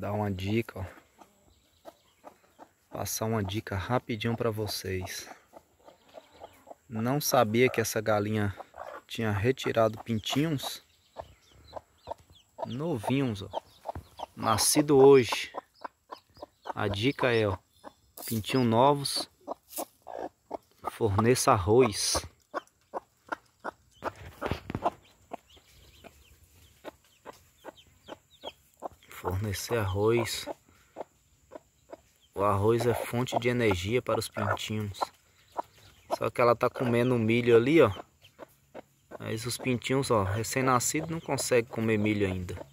dar uma dica, ó. Passar uma dica rapidinho para vocês. Não sabia que essa galinha tinha retirado pintinhos novinhos, ó. Nascido hoje. A dica é, ó, pintinhos novos. Forneça arroz. Fornecer arroz. O arroz é fonte de energia para os pintinhos. Só que ela tá comendo milho ali, ó. Mas os pintinhos, ó, recém-nascido não consegue comer milho ainda.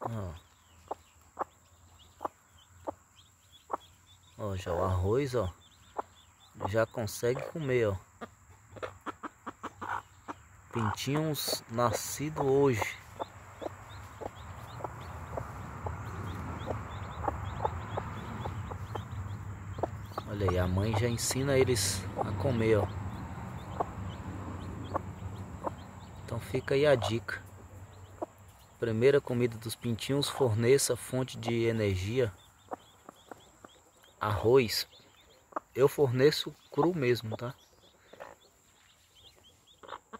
Ó. Ó, já o arroz, ó. Já consegue comer, ó pintinhos nascido hoje. Olha aí, a mãe já ensina eles a comer, ó. Então fica aí a dica. Primeira comida dos pintinhos, forneça fonte de energia. Arroz. Eu forneço cru mesmo, tá?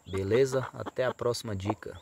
Beleza? Até a próxima dica.